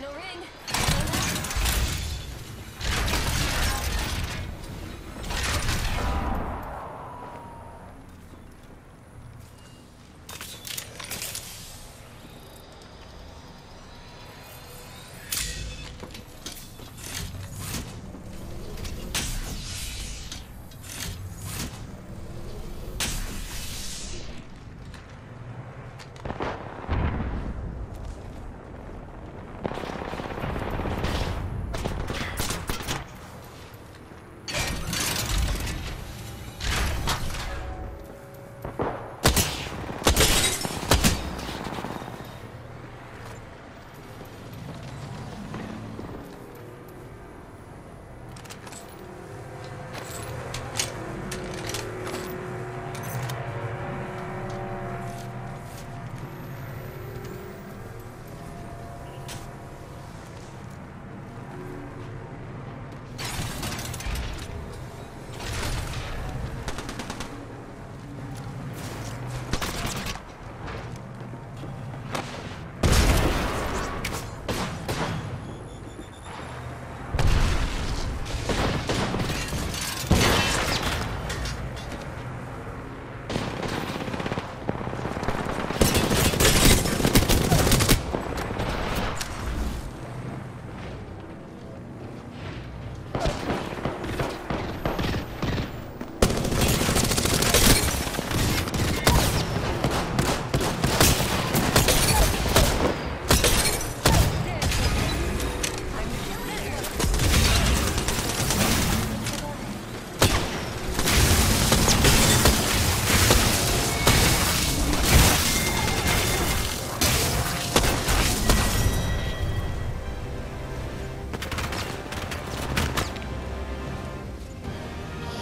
Final ring.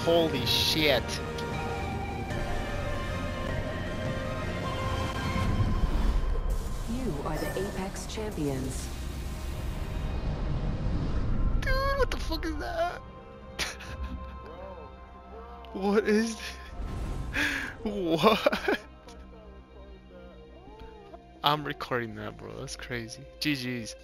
Holy shit. You are the Apex Champions. Dude, what the fuck is that? what is What? I'm recording that, bro. That's crazy. GG's.